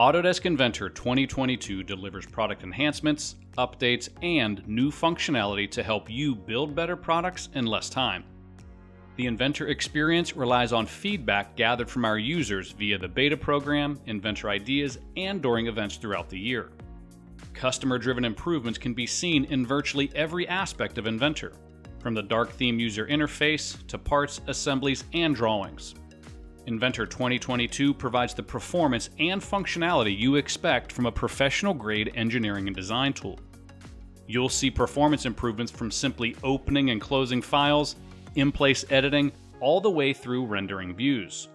Autodesk Inventor 2022 delivers product enhancements, updates, and new functionality to help you build better products in less time. The Inventor experience relies on feedback gathered from our users via the beta program, Inventor Ideas, and during events throughout the year. Customer driven improvements can be seen in virtually every aspect of Inventor, from the dark theme user interface to parts, assemblies, and drawings. Inventor 2022 provides the performance and functionality you expect from a professional grade engineering and design tool. You'll see performance improvements from simply opening and closing files, in place editing, all the way through rendering views.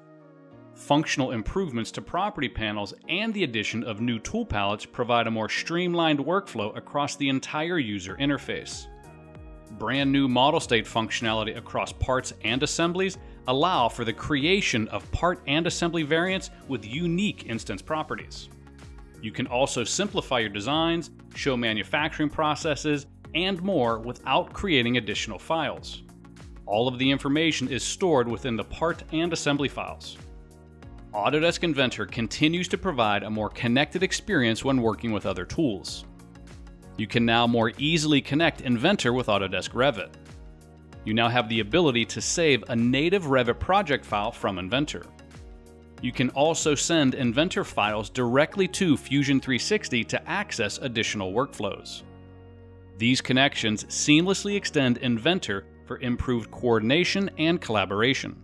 Functional improvements to property panels and the addition of new tool palettes provide a more streamlined workflow across the entire user interface. Brand new model state functionality across parts and assemblies allow for the creation of part and assembly variants with unique instance properties. You can also simplify your designs, show manufacturing processes, and more without creating additional files. All of the information is stored within the part and assembly files. Autodesk Inventor continues to provide a more connected experience when working with other tools. You can now more easily connect Inventor with Autodesk Revit. You now have the ability to save a native Revit project file from Inventor. You can also send Inventor files directly to Fusion 360 to access additional workflows. These connections seamlessly extend Inventor for improved coordination and collaboration.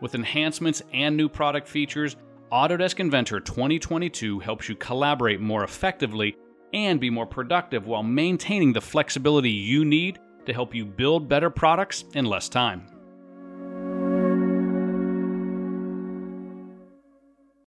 With enhancements and new product features, Autodesk Inventor 2022 helps you collaborate more effectively and be more productive while maintaining the flexibility you need to help you build better products in less time.